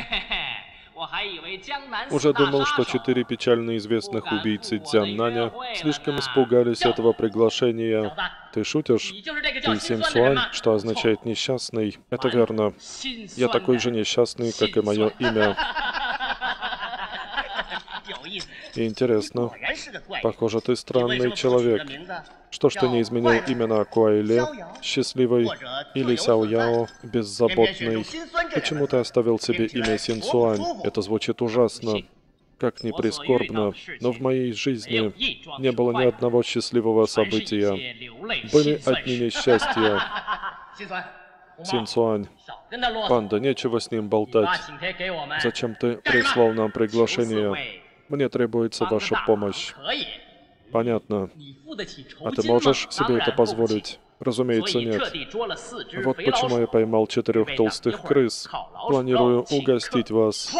Уже думал, что четыре печально известных убийцы Дзяннаня слишком испугались этого приглашения. Ты шутишь? Ты Син Суань, что означает несчастный. Это верно. Я такой же несчастный, как и мое имя. Интересно. Похоже, ты странный человек. Что ты не изменил имя на Куайле, счастливый, или Сяо Яо, беззаботный? Почему ты оставил себе имя Син Суань? Это звучит ужасно. Как ни прискорбно, но в моей жизни не было ни одного счастливого события. Были одни несчастья. Син Суань, панда, нечего с ним болтать. Зачем ты прислал нам приглашение? Мне требуется ваша помощь. Понятно. А ты можешь себе это позволить? Разумеется, нет. Вот почему я поймал четырех толстых крыс. Планирую угостить вас.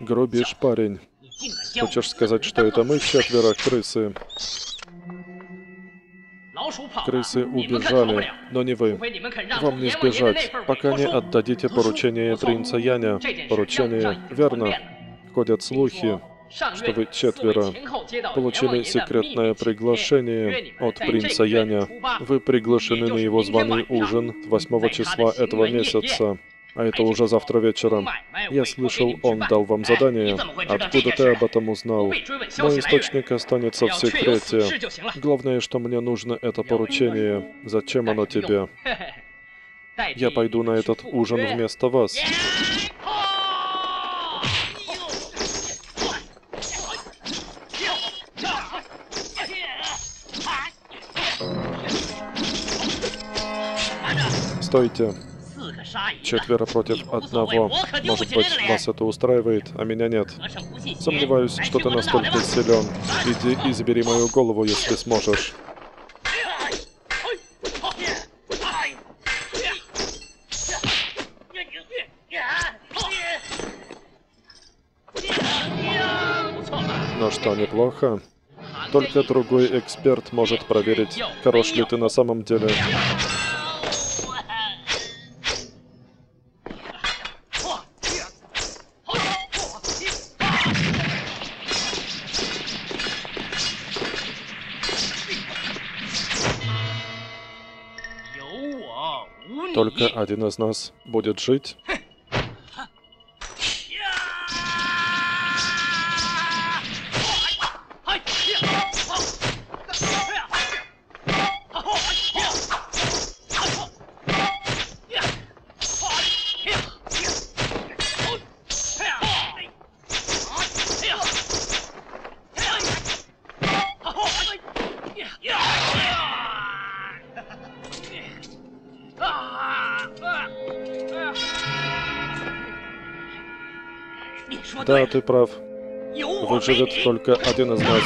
Грубишь, парень. Хочешь сказать, что это мы четверо крысы? Крысы убежали, но не вы. Вам не сбежать, пока не отдадите поручение принца Яня. Поручение, верно. Ходят слухи, что вы четверо получили секретное приглашение от принца Яня. Вы приглашены на его званый ужин 8 числа этого месяца. А это уже завтра вечером. Я слышал, он дал вам задание. Откуда ты об этом узнал? Мой источник останется в секрете. Главное, что мне нужно это поручение. Зачем оно тебе? Я пойду на этот ужин вместо вас. Стойте. Четверо против одного. Может быть, вас это устраивает, а меня нет. Сомневаюсь, что ты настолько силен. Иди и забери мою голову, если сможешь. Ну что, неплохо? Только другой эксперт может проверить, хорош ли ты на самом деле. Только один из нас будет жить. Да, ты прав. Выживет только один из нас.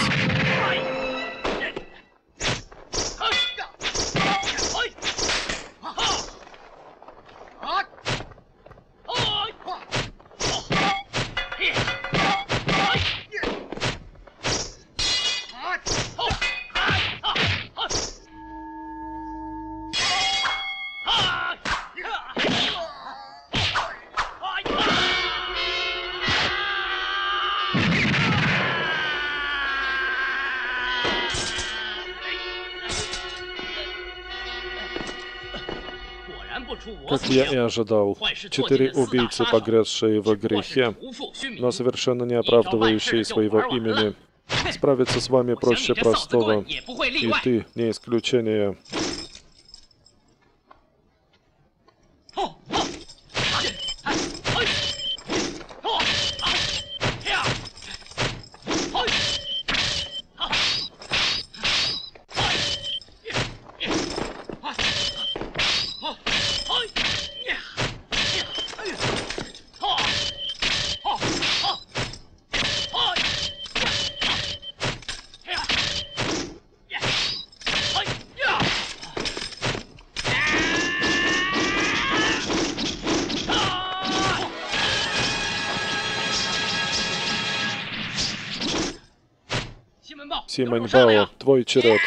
Как я и ожидал, четыре убийцы, погрязшие в грехе, но совершенно не оправдывающие своего имени. Справиться с вами проще простого, и ты не исключение. Симонь Бао, твой черед.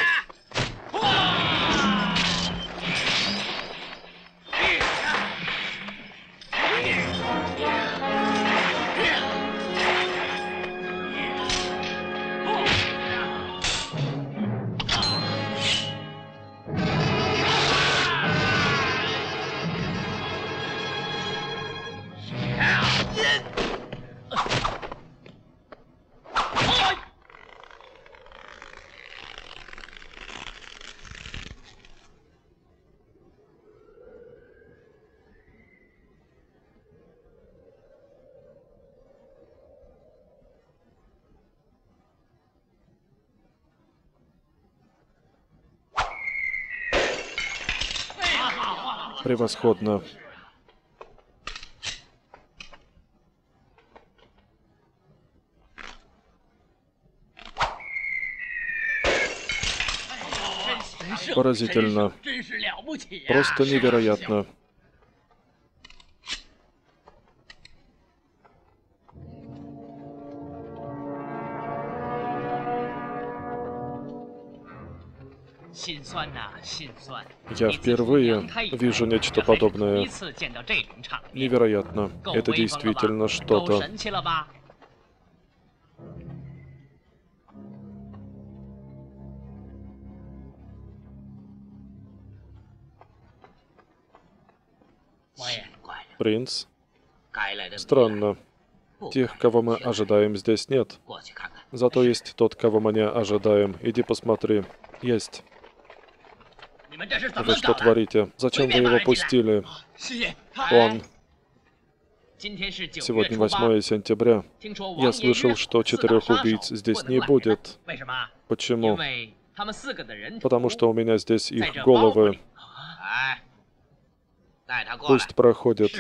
Превосходно. Поразительно. Просто невероятно. Я впервые вижу нечто подобное. Невероятно. Это действительно что-то. Принц. Странно. Тех, кого мы ожидаем, здесь нет. Зато есть тот, кого мы не ожидаем. Иди посмотри. Есть. Вы что творите? Зачем вы его пустили? Он... Сегодня 8 сентября. Я слышал, что четырех убийц здесь не будет. Почему? Потому что у меня здесь их головы. Пусть проходит.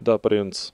Да, принц.